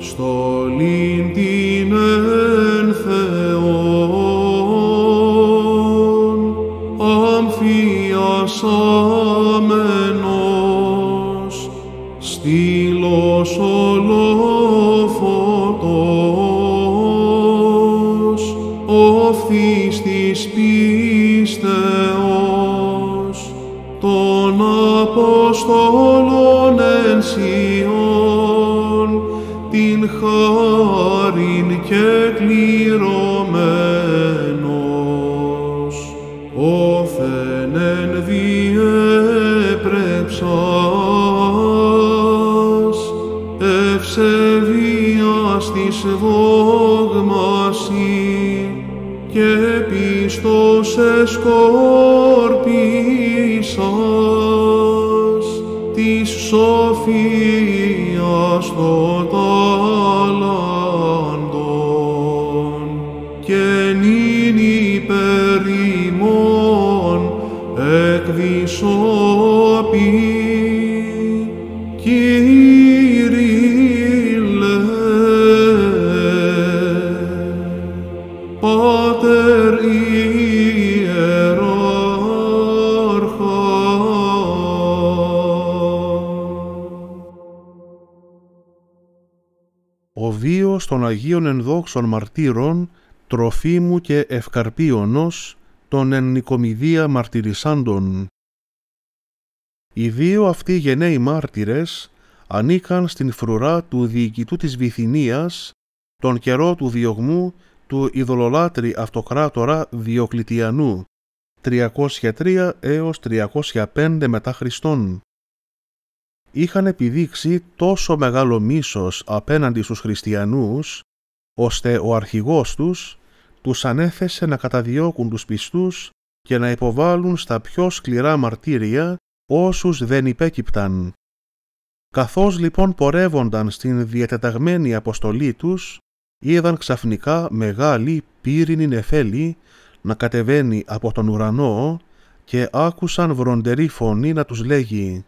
Στολήν την εν Θεόν, αμφιασάμενος, οφθής της πίστεως, των Αποστόλων εν Σιών, την χάριν και κληρωμένος, και πίστος εσκόρπισας της σοφίας το ταλάντων και νυν υπέρ ημών εκδισόπη Ο βίος των Αγίων Ενδόξων Μαρτύρων, Τροφίμου και Ευκαρπίωνος, των εν Νικομιδία μαρτυρισάντων. Οι δύο αυτοί γενναίοι μάρτυρες ανήκαν στην φρουρά του διοικητού της Βυθινίας τον καιρό του διωγμού του ειδωλολάτρη αυτοκράτορα Διοκλητιανού 303 έως 305 μετά Χριστόν. Είχαν επιδείξει τόσο μεγάλο μίσος απέναντι στους χριστιανούς, ώστε ο αρχηγός τους τους ανέθεσε να καταδιώκουν τους πιστούς και να υποβάλουν στα πιο σκληρά μαρτύρια όσους δεν υπέκυπταν. Καθώς λοιπόν πορεύονταν στην διατεταγμένη αποστολή τους, είδαν ξαφνικά μεγάλη πύρινη νεφέλη να κατεβαίνει από τον ουρανό και άκουσαν βροντερή φωνή να τους λέγει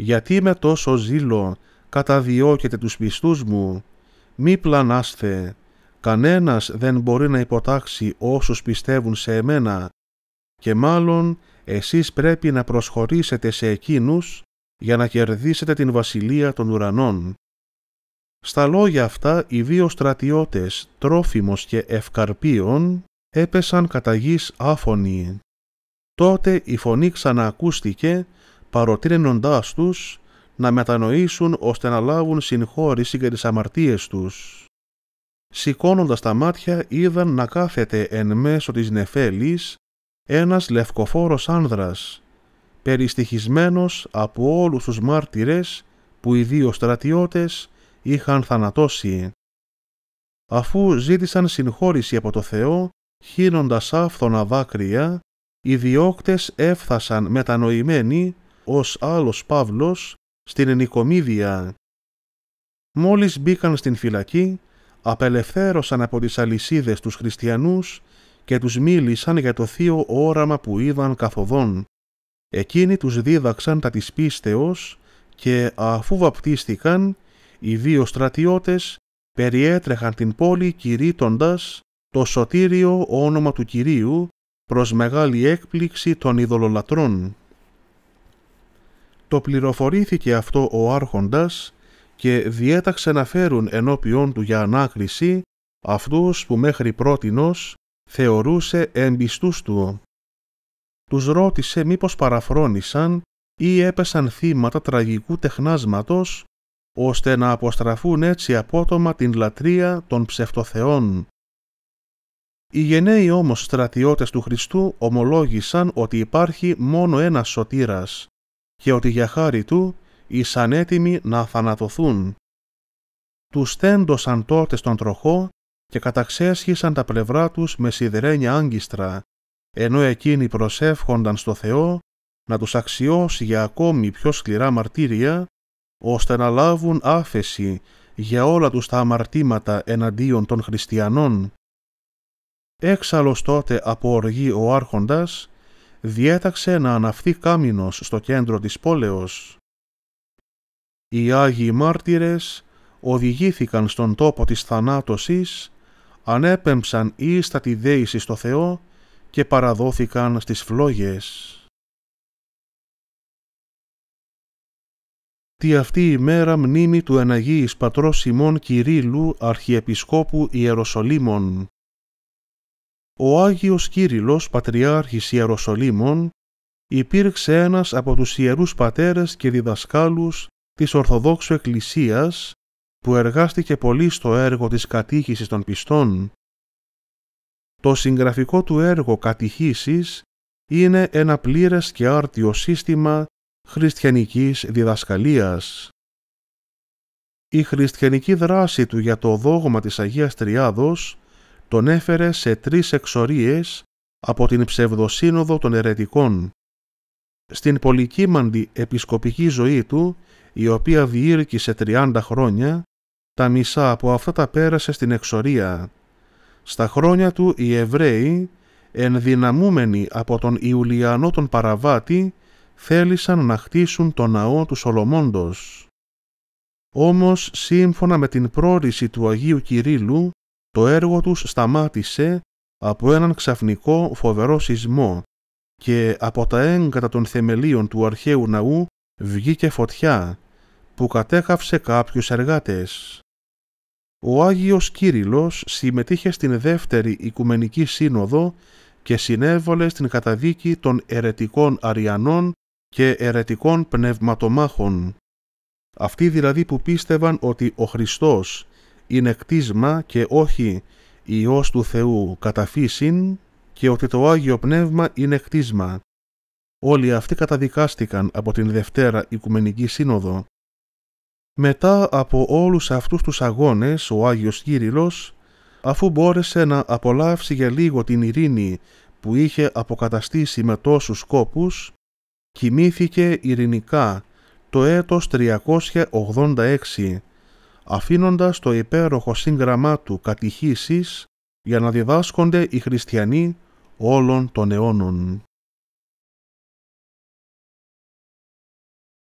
«Γιατί με τόσο ζήλο καταδιώκετε τους πιστούς μου, μη πλανάστε, κανένας δεν μπορεί να υποτάξει όσους πιστεύουν σε εμένα και μάλλον εσείς πρέπει να προσχωρήσετε σε εκείνους για να κερδίσετε την βασιλεία των ουρανών». Στα λόγια αυτά οι δύο στρατιώτες Τρόφιμος και Ευκαρπίων έπεσαν κατά γης άφωνοι. Τότε η φωνή ξαναακούστηκε παροτρύνοντάς τους να μετανοήσουν ώστε να λάβουν συγχώρηση για τις αμαρτίες τους. Σηκώνοντας τα μάτια είδαν να κάθεται εν μέσω της νεφέλης ένας λευκοφόρος άνδρας, περιστοιχισμένος από όλους τους μάρτυρες που οι δύο στρατιώτες είχαν θανατώσει. Αφού ζήτησαν συγχώρηση από το Θεό, χύνοντας άφθονα δάκρυα, οι διώκτες έφθασαν μετανοημένοι ως άλλος Παύλος στην Νικομίδια. Μόλις μπήκαν στην φυλακή, απελευθέρωσαν από τις αλυσίδες τους χριστιανούς και τους μίλησαν για το θείο όραμα που είδαν καθοδόν. Εκείνοι τους δίδαξαν τα της πίστεως και αφού βαπτίστηκαν, οι δύο στρατιώτες περιέτρεχαν την πόλη κηρύττοντας το σωτήριο όνομα του Κυρίου προς μεγάλη έκπληξη των ειδωλολατρών. Το πληροφορήθηκε αυτό ο άρχοντας και διέταξε να φέρουν ενώπιόν του για ανάκριση αυτούς που μέχρι πρότινος θεωρούσε εμπιστούς του. Τους ρώτησε μήπως παραφρόνησαν ή έπεσαν θύματα τραγικού τεχνάσματος ώστε να αποστραφούν έτσι απότομα την λατρεία των ψευτοθεών. Οι γενναίοι όμως στρατιώτες του Χριστού ομολόγησαν ότι υπάρχει μόνο ένας σωτήρας και ότι για χάρη του ήσαν έτοιμοι να θανατωθούν. Τους τέντωσαν τότε στον τροχό και καταξέσχισαν τα πλευρά τους με σιδερένια άγκιστρα, ενώ εκείνοι προσεύχονταν στο Θεό να τους αξιώσει για ακόμη πιο σκληρά μαρτύρια, ώστε να λάβουν άφεση για όλα τους τα αμαρτήματα εναντίον των χριστιανών. Έξαλλος τότε από οργή ο άρχοντας διέταξε να αναφθεί κάμινος στο κέντρο της πόλεως. Οι Άγιοι Μάρτυρες οδηγήθηκαν στον τόπο της θανάτωσης, ανέπεμψαν ίστατη δέηση στο Θεό και παραδόθηκαν στις φλόγες. Τι αυτή η μέρα μνήμη του Εναγίης Πατρός Σιμών Κυρίλου Αρχιεπισκόπου Ιεροσολύμων. Ο Άγιος Κύριλλος Πατριάρχης Ιεροσολύμων υπήρξε ένας από τους Ιερούς Πατέρες και Διδασκάλους της Ορθοδόξου Εκκλησίας που εργάστηκε πολύ στο έργο της κατήχησης των πιστών. Το συγγραφικό του έργο «Κατηχήσεις» είναι ένα πλήρες και άρτιο σύστημα χριστιανικής διδασκαλίας. Η χριστιανική δράση του για το δόγμα της Αγίας Τριάδος τον έφερε σε τρεις εξορίες από την ψευδοσύνοδο των ερετικών. Στην πολυκύμαντη επισκοπική ζωή του, η οποία διήρκησε 30 χρόνια, τα μισά από αυτά τα πέρασε στην εξορία. Στα χρόνια του οι Εβραίοι, ενδυναμούμενοι από τον Ιουλιανό τον Παραβάτη, θέλησαν να χτίσουν το ναό του Σολομόντος. Όμως, σύμφωνα με την πρόρηση του Αγίου Κυρίλου, το έργο τους σταμάτησε από έναν ξαφνικό φοβερό σεισμό και από τα έγκατα των θεμελίων του αρχαίου ναού βγήκε φωτιά που κατέκαυσε κάποιους εργάτες. Ο Άγιος Κύριλλος συμμετείχε στην δεύτερη Οικουμενική Σύνοδο και συνέβολε στην καταδίκη των ερετικών Αριανών και ερετικών πνευματομάχων. Αυτοί δηλαδή που πίστευαν ότι ο Χριστός είναι κτίσμα και όχι Υιός του Θεού κατά φύσιν και ότι το Άγιο Πνεύμα είναι κτίσμα. Όλοι αυτοί καταδικάστηκαν από την Δευτέρα Οικουμενική Σύνοδο. Μετά από όλους αυτούς τους αγώνες ο Άγιος Κύριλλος, αφού μπόρεσε να απολαύσει για λίγο την ειρήνη που είχε αποκαταστήσει με τόσους σκόπους, κοιμήθηκε ειρηνικά το έτος 386, αφήνοντας το υπέροχο σύγγραμμά του κατηχήσεις για να διδάσκονται οι χριστιανοί όλων των αιώνων.